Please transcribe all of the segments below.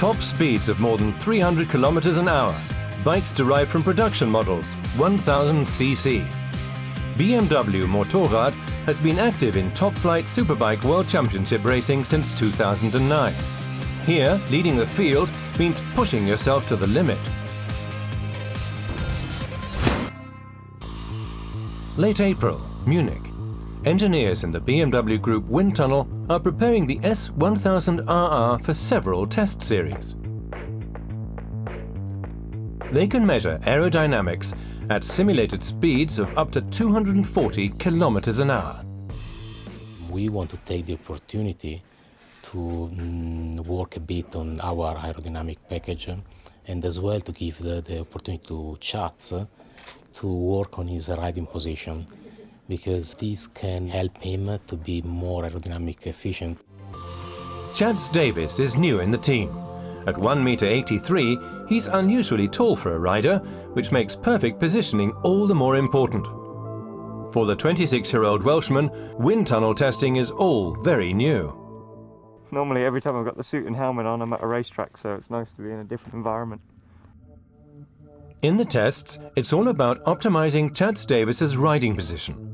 top speeds of more than 300 kilometers an hour, bikes derived from production models 1000cc. BMW Motorrad has been active in top flight superbike world championship racing since 2009. Here, leading the field means pushing yourself to the limit. Late April, Munich. Engineers in the BMW Group wind tunnel are preparing the S1000RR for several test series. They can measure aerodynamics at simulated speeds of up to 240 kilometers an hour. We want to take the opportunity to mm, work a bit on our aerodynamic package and as well to give the, the opportunity to Chaz to work on his riding position because this can help him to be more aerodynamic efficient. Chaz Davies is new in the team. At 1 meter 83, he's unusually tall for a rider, which makes perfect positioning all the more important. For the 26-year-old Welshman, wind tunnel testing is all very new. Normally every time I've got the suit and helmet on, I'm at a racetrack, so it's nice to be in a different environment. In the tests, it's all about optimizing Chaz Davies's riding position.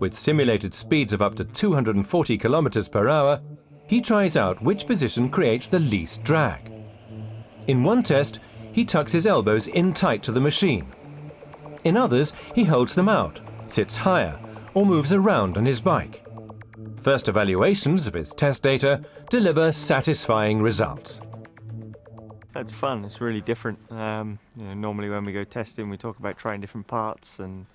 With simulated speeds of up to 240 kilometers per hour, he tries out which position creates the least drag. In one test, he tucks his elbows in tight to the machine. In others, he holds them out, sits higher, or moves around on his bike. First evaluations of his test data deliver satisfying results. That's fun. It's really different. Um, you know, normally when we go testing, we talk about trying different parts and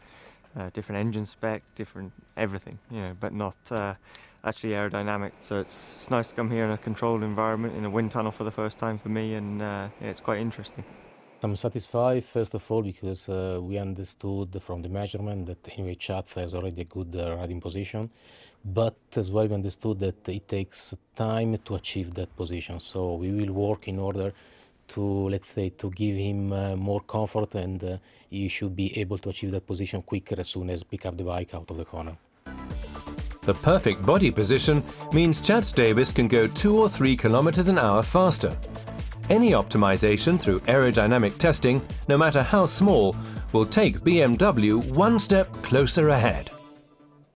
uh, different engine spec, different everything. You know, but not uh, actually aerodynamic. So it's nice to come here in a controlled environment in a wind tunnel for the first time for me, and uh, yeah, it's quite interesting. I'm satisfied, first of all, because uh, we understood from the measurement that anyway Chaz has already a good uh, riding position, but as well we understood that it takes time to achieve that position. So we will work in order to, let's say, to give him uh, more comfort and uh, he should be able to achieve that position quicker as soon as pick up the bike out of the corner. The perfect body position means Chaz Davies can go two or three kilometers an hour faster. Any optimization through aerodynamic testing, no matter how small, will take BMW one step closer ahead.